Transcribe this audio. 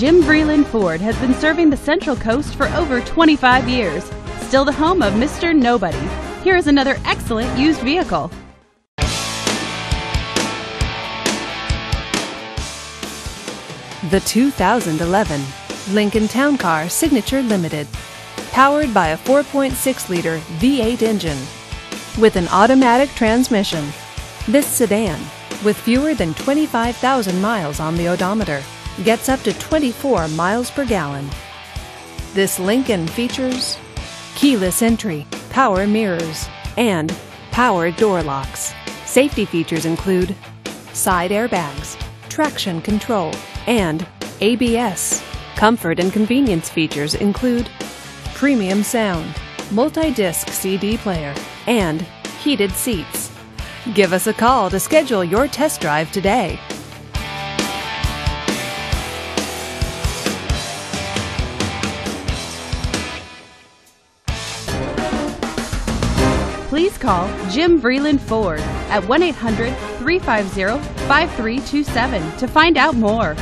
Jim Vreeland Ford has been serving the Central Coast for over 25 years. Still the home of Mr. Nobody. Here is another excellent used vehicle. The 2011 Lincoln Town Car Signature Limited. Powered by a 4.6 liter V8 engine. With an automatic transmission. This sedan, with fewer than 25,000 miles on the odometer, gets up to 24 miles per gallon. This Lincoln features keyless entry, power mirrors, and power door locks. Safety features include side airbags, traction control, and ABS. Comfort and convenience features include premium sound, multi-disc CD player, and heated seats. Give us a call to schedule your test drive today. Please call Jim Vreeland Ford at 1 800 350 5327 to find out more.